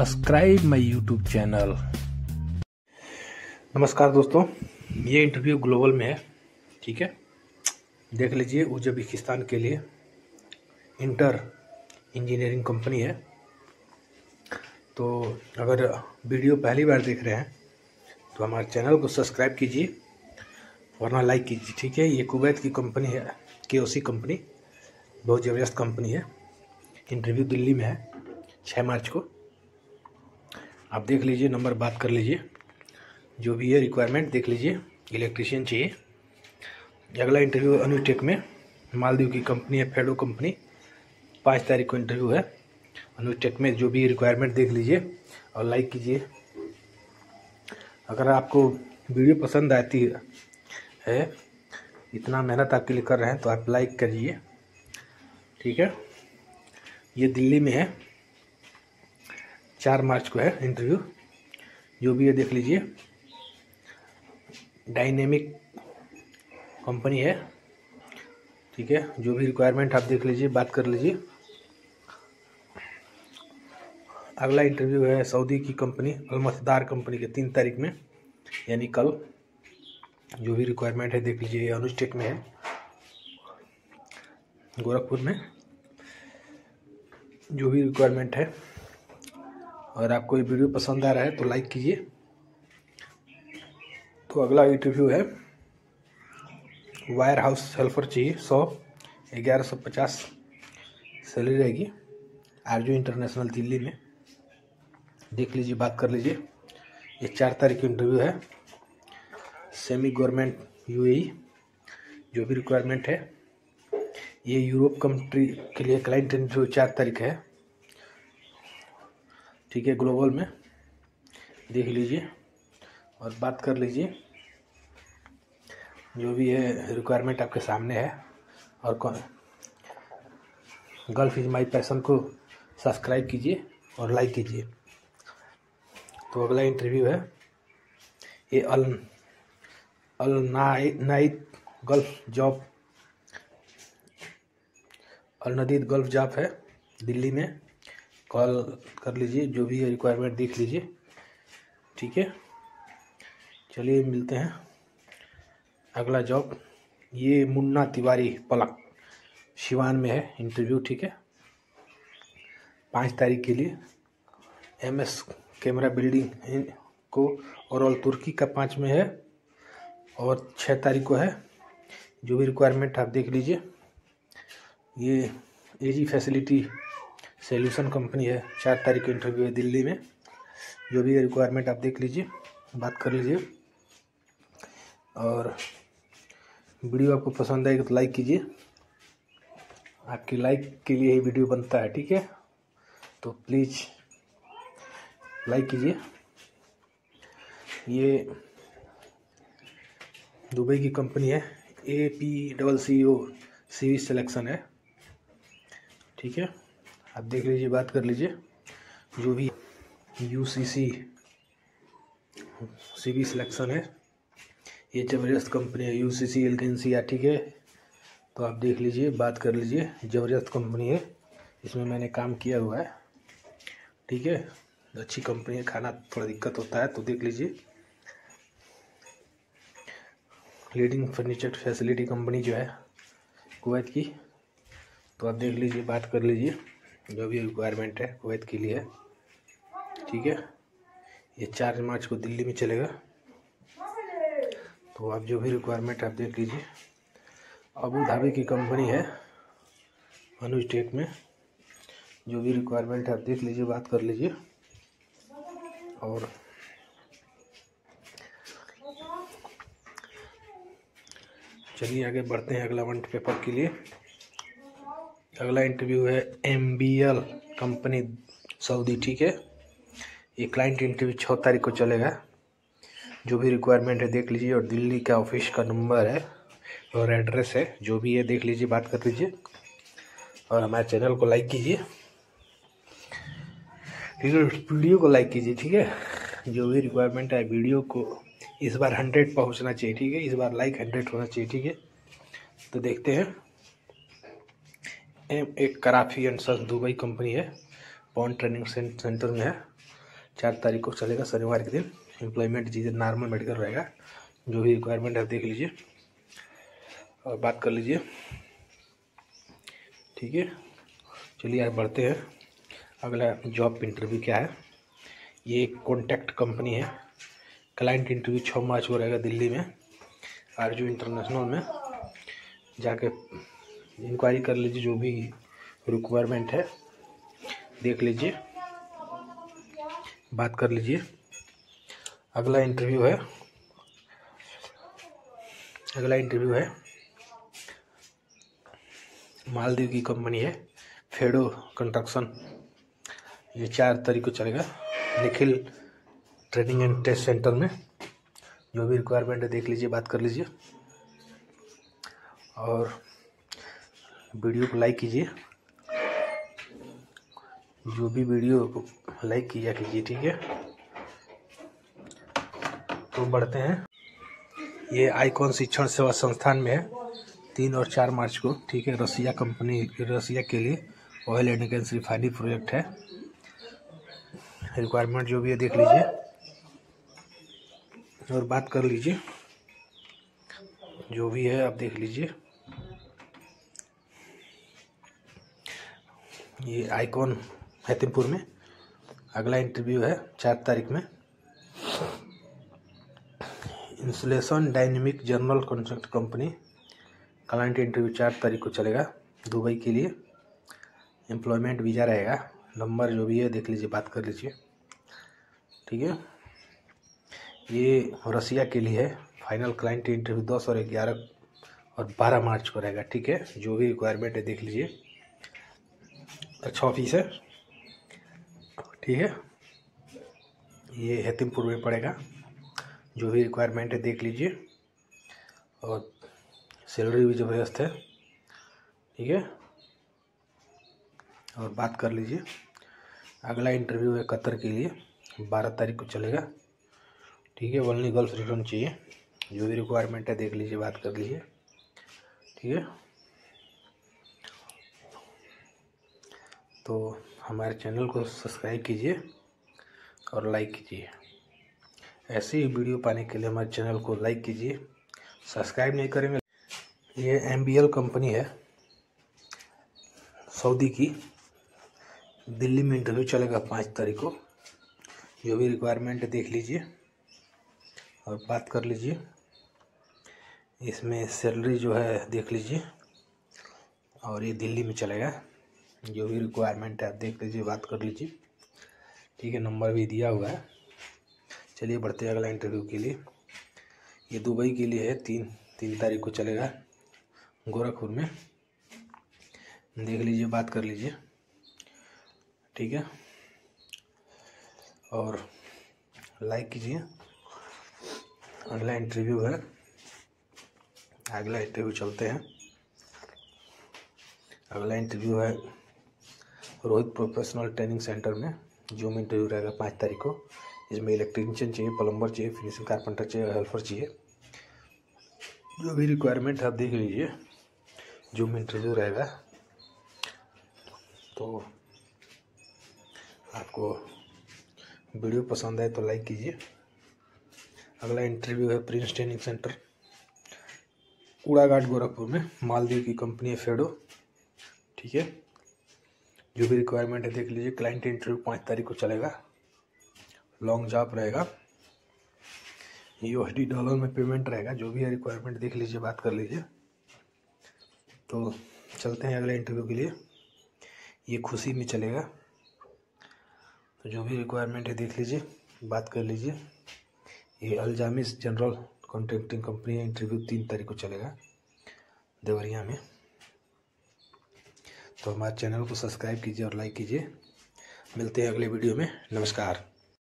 Subscribe my YouTube channel. नमस्कार दोस्तों, ये इंटरव्यू ग्लोबल में है, ठीक है? देख लीजिए, उज्बेकिस्तान के लिए इंटर इंजीनियरिंग कंपनी है। तो अगर वीडियो पहली बार देख रहे हैं तो हमारे चैनल को सब्सक्राइब कीजिए वरना लाइक कीजिए, ठीक है? ये कुवैत की कंपनी है के कंपनी बहुत ज़बरदस्त कंपनी है। इंटरव्यू दिल्ली में है छः मार्च को। आप देख लीजिए, नंबर बात कर लीजिए। जो भी है रिक्वायरमेंट देख लीजिए। इलेक्ट्रिशियन चाहिए। अगला इंटरव्यू अनुटेक में। मालदीव की कंपनी है फेडो कंपनी पाँच तारीख को इंटरव्यू है। अनुटेक में जो भी रिक्वायरमेंट देख लीजिए और लाइक कीजिए। अगर आपको वीडियो पसंद आती है, इतना मेहनत आपके लिए कर रहे हैं तो आप लाइक करिए। ठीक है? ये दिल्ली में है। चार मार्च को है इंटरव्यू जो भी है देख लीजिए। डायनेमिक कंपनी है। ठीक है? जो भी रिक्वायरमेंट आप देख लीजिए, बात कर लीजिए। अगला इंटरव्यू है सऊदी की कंपनी अलमसदार कंपनी के तीन तारीख में, यानी कल। जो भी रिक्वायरमेंट है देख लीजिए अनुस्टेक में है। गोरखपुर में। जो भी रिक्वायरमेंट है और आपको ये वीडियो पसंद आ रहा है तो लाइक कीजिए। तो अगला इंटरव्यू है। वायर हाउस हेल्पर चाहिए, सौ, ग्यारह सौ पचास सैलरी रहेगी। आरज़ू इंटरनेशनल दिल्ली में, देख लीजिए, बात कर लीजिए। ये चार तारीख की इंटरव्यू है। सेमी गवर्नमेंट यूएई जो भी रिक्वायरमेंट है। ये यूरोप कंट्री के लिए क्लाइंट इंटरव्यू चार तारीख है। ठीक है ग्लोबल में। देख लीजिए और बात कर लीजिए। जो भी है रिक्वायरमेंट आपके सामने है और कौन गल्फ इज़ माई पैसन को सब्सक्राइब कीजिए और लाइक कीजिए। तो अगला इंटरव्यू है। ये Al Al Knight gulf job Al Nadeed gulf job है दिल्ली में। कॉल कर लीजिए, जो भी रिक्वायरमेंट देख लीजिए। ठीक है? चलिए, मिलते हैं। अगला जॉब ये मुन्ना तिवारी पलक शिवान में है इंटरव्यू ठीक है? पाँच तारीख के लिए। एम एस कैमरा बिल्डिंग को और तुर्की का पाँच में है और छः तारीख को है। जो भी रिक्वायरमेंट आप देख लीजिए। ये एजी फैसिलिटी सॉल्यूशन कंपनी है। चार तारीख को इंटरव्यू है दिल्ली में। जो भी रिक्वायरमेंट आप देख लीजिए, बात कर लीजिए। और वीडियो आपको पसंद आएगी तो लाइक कीजिए। आपकी लाइक के लिए ही वीडियो बनता है, ठीक है? तो प्लीज़ लाइक कीजिए। ये दुबई की कंपनी है। A P double C O C selection है। ठीक है? आप देख लीजिए, बात कर लीजिए। जो भी U C C C B selection है, ये ज़बरदस्त कंपनी है। U C C L T C ठीक है? तो आप देख लीजिए, बात कर लीजिए। ज़बरदस्त कंपनी है। इसमें मैंने काम किया हुआ है। ठीक है? अच्छी कंपनी है। खाना थोड़ा दिक्कत होता है तो देख लीजिए। लीडिंग फर्नीचर फैसिलिटी कंपनी जो है कुवैत की। तो आप देख लीजिए, बात कर लीजिए। जो भी रिक्वायरमेंट है, कुवैत के लिए। ठीक है? ये चार मार्च को दिल्ली में चलेगा। तो आप जो भी रिक्वायरमेंट आप देख लीजिए। अबू धाबी की कंपनी है अनुज टेक में। जो भी रिक्वायरमेंट है आप देख लीजिए, बात कर लीजिए। और चलिए आगे बढ़ते हैं अगला वन पेपर के लिए। अगला इंटरव्यू है एल कंपनी सऊदी ठीक है? ये क्लाइंट इंटरव्यू छः तारीख को चलेगा। जो भी रिक्वायरमेंट है देख लीजिए, और दिल्ली का ऑफ़िस का नंबर है और एड्रेस है, जो भी है देख लीजिए, बात कर लीजिए। और हमारे चैनल को लाइक कीजिए। वीडियो को लाइक कीजिए, ठीक है? जो भी रिक्वायरमेंट है वीडियो को इस बार हंड्रेड पहुँचना चाहिए, ठीक है? इस बार लाइक हंड्रेड होना चाहिए, ठीक है? तो देखते हैं। एक कराफी एंड सस दुबई कंपनी है। पॉन ट्रेनिंग सेंटर में है। चार तारीख को चलेगा शनिवार के दिन। एम्प्लॉयमेंट जी नॉर्मल मेडिकल रहेगा। जो भी रिक्वायरमेंट है देख लीजिए। और बात कर लीजिए। ठीक है? चलिए आगे बढ़ते हैं। अगला जॉब इंटरव्यू क्या है? ये एक कॉन्टैक्ट कंपनी है। क्लाइंट इंटरव्यू छः मार्च को रहेगा दिल्ली में। आरज़ू इंटरनेशनल में। जाके इंक्वायरी कर लीजिए, जो भी रिक्वायरमेंट है, देख लीजिए, बात कर लीजिए। अगला इंटरव्यू है। अगला इंटरव्यू है। मालदीव की कंपनी है फेडो कंस्ट्रक्शन ये चार तारीख को चलेगा, Nikhil training and test centre में। जो भी रिक्वायरमेंट है, देख लीजिए, बात कर लीजिए। और वीडियो को लाइक कीजिए। जो भी वीडियो को लाइक किया कीजिए, ठीक है? तो बढ़ते हैं। ये आइकॉन शिक्षण सेवा संस्थान में है, तीन और चार मार्च को, ठीक है? रसिया कंपनी, रसिया के लिए oil and gas refinery project है। रिक्वायरमेंट जो भी है, देख लीजिए। और बात कर लीजिए। जो भी है, आप देख लीजिए। ये आइकॉन हैतिमपुर में। अगला इंटरव्यू है चार तारीख में। Insulation dynamic general contract company client interview चार तारीख को चलेगा दुबई के लिए। एम्प्लॉयमेंट वीज़ा रहेगा। नंबर जो भी है देख लीजिए, बात कर लीजिए। ठीक है? ये रसिया के लिए है। फाइनल क्लाइंट इंटरव्यू दस और ग्यारह और बारह मार्च को रहेगा। ठीक है? जो भी रिक्वायरमेंट है देख लीजिए। अच्छा ऑफ़िस है। ठीक है। ये हेतिमपुर में पड़ेगा। जो भी रिक्वायरमेंट है देख लीजिए। और सैलरी भी ज़बरदस्त है। ठीक है। और बात कर लीजिए। अगला इंटरव्यू है कतर के लिए। बारह तारीख को चलेगा। ठीक है। ओनली गर्ल्स रिटर्न चाहिए। जो भी रिक्वायरमेंट है देख लीजिए, बात कर लीजिए। ठीक है। तो हमारे चैनल को सब्सक्राइब कीजिए और लाइक कीजिए। ऐसे ही वीडियो पाने के लिए हमारे चैनल को लाइक कीजिए। सब्सक्राइब नहीं करेंगे। ये MBL कंपनी है, सऊदी की। दिल्ली में इंटरव्यू चलेगा पाँच तारीख को। जो भी रिक्वायरमेंट देख लीजिए और बात कर लीजिए। इसमें सैलरी जो है देख लीजिए और ये दिल्ली में चलेगा। जो भी रिक्वायरमेंट है, आप देख लीजिए, बात कर लीजिए। ठीक है नंबर भी दिया हुआ है। चलिए, बढ़ते हैं अगला इंटरव्यू के लिए। ये दुबई के लिए है, तीन तीन तारीख को चलेगा। गोरखपुर में। देख लीजिए, बात कर लीजिए। ठीक है? और लाइक कीजिए। अगला इंटरव्यू है। अगला इंटरव्यू चलते हैं। अगला इंटरव्यू है रोहित प्रोफेशनल ट्रेनिंग सेंटर में जूम इंटरव्यू रहेगा पाँच तारीख को। इसमें इलेक्ट्रीशियन चाहिए प्लम्बर चाहिए फिनिशिंग कारपेंटर चाहिए हेल्पर चाहिए। जो भी रिक्वायरमेंट आप देख लीजिए। जूम इंटरव्यू रहेगा तो आपको वीडियो पसंद आए तो लाइक कीजिए। अगला इंटरव्यू है Prince training centre Kudaghat Gorakhpur में, मालदीव की कंपनी है फेडो ठीक है? जो भी रिक्वायरमेंट है, देख लीजिए क्लाइंट इंटरव्यू पाँच तारीख को चलेगा। लॉन्ग जॉब रहेगा। डी डॉलर में पेमेंट रहेगा, जो भी है रिक्वायरमेंट देख लीजिए, बात कर लीजिए। तो चलते हैं अगले इंटरव्यू के लिए। ये खुशी में चलेगा। तो जो भी रिक्वायरमेंट है, देख लीजिए, बात कर लीजिए। ये अलजामिस जनरल कॉन्ट्रैक्टिंग कंपनी है इंटरव्यू तीन तारीख को चलेगा। देवरिया में। तो हमारे चैनल को सब्सक्राइब कीजिए और लाइक कीजिए। मिलते हैं अगले वीडियो में। नमस्कार।